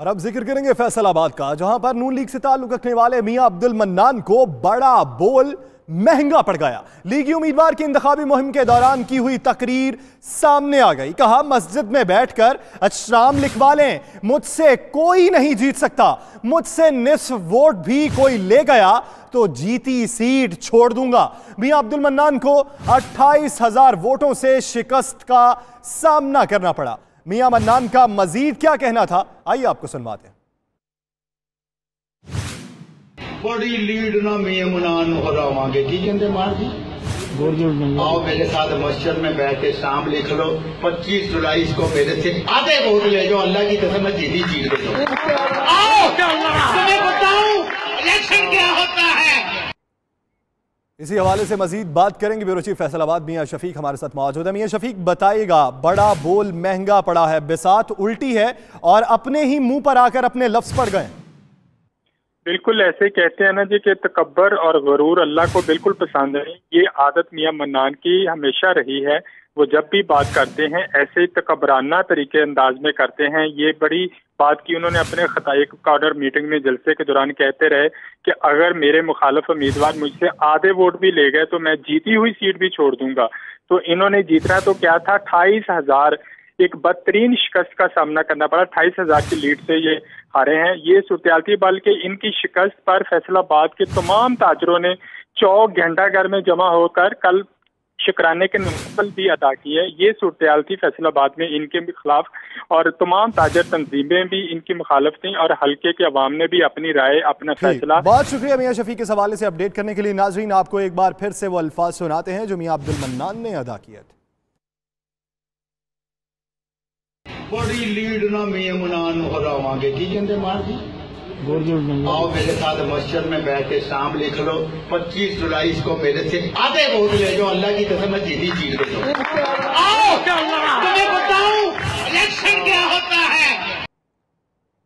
اور اب ذکر کریں گے فیصل آباد کا، جہاں پر نون لیگ سے تعلق رکھنے والے میاں عبد المنان کو بڑا بول مہنگا پڑ گیا۔ لیگی امیدوار کی انتخابی مہم کے دوران کی ہوئی تقریر سامنے آ گئی۔ کہا، مسجد میں بیٹھ کر اشرام لکھوا لیں، مجھ سے کوئی نہیں جیت سکتا۔ مجھ سے نصف ووٹ بھی کوئی لے گیا تو جیتی سیٹ چھوڑ دوں گا۔ میاں عبد المنان کو اٹھائیس ہزار ووٹوں سے شکست کا سامنا کرنا پڑا۔ میاں منان کا مزید کیا کہنا تھا؟ آئیے آپ کو سنواتے ہیں۔ بڑی لیڈ نہ میاں منان ہراواں گے۔ کی کہندے مار جی؟ آؤ میرے ساتھ مسجد میں بیٹھ کے شام لکھ لو۔ پچیس جولائی کو میرے سے آدھے ووٹ لے جو اللہ کی قسم میں جیتی جیت دے دو۔ اسی حوالے سے مزید بات کریں گے بیورو چیف فیصل آباد، میاں شفیق ہمارے ساتھ موجود ہے میاں شفیق بتائے گا، بڑا بول مہنگا پڑا ہے، بسات الٹی ہے اور اپنے ہی منہ پر آ کر اپنے لفظ پڑ گئے بالکل ایسے کہتے ہیں نا جی کہ تکبر اور غرور اللہ کو بالکل پسند ہے یہ عادت میاں منان کی ہمیشہ رہی ہے۔ وہ جب بھی بات کرتے ہیں، ایسے تکبرانہ طریقے انداز میں کرتے ہیں۔ یہ بڑی بات کی انہوں نے اپنے خطائی کارڈر میٹنگ میں جلسے کے دوران کہتے رہے کہ اگر میرے مخالف امیدوار مجھ سے آدھے ووٹ بھی لے گئے تو میں جیتی ہوئی سیٹ بھی چھوڑ دوں گا۔ تو انہوں نے جیتنا تو کیا تھا؟ اٹھائیس ہزار ایک بدترین شکست کا سامنا کرنا پڑا۔ اٹھائیس ہزار کی لیڈ سے یہ ہارے ہیں۔ یہ صورتحال تھی، بلکہ ان کی شکست پر فیصل آباد کے تمام تاجروں نے چوک گھنٹہ گھر میں جمع ہو کر کل شکرانے کے نقل بھی ادا کی ہے یہ صورتحال تھی فیصل آباد میں ان کے خلاف اور تمام تاجر تنظیمیں بھی ان کی مخالف تھیں اور حلقے کے عوام نے بھی اپنی رائے اپنا فیصلہ بہت شکریہ میاں شفیق اس حوالے سے اپڈیٹ کرنے کے لیے۔ ناظرین آپ کو ایک بار پھر سے وہ الفاظ سناتے ہیں جو میاں عبد المنان نے ادا کیا تھے۔ بڑی لیڈ نہ میاں منان ہراواں گے کی کہندے مار جی؟ آؤ میرے ساتھ مسجد میں بیٹھ کے شام لکھ لو۔ پچیس جولائی اس کو میرے سے آدھے ووٹ لے جو اللہ کی قسم میں جیتی جیت دے دو۔ آؤ!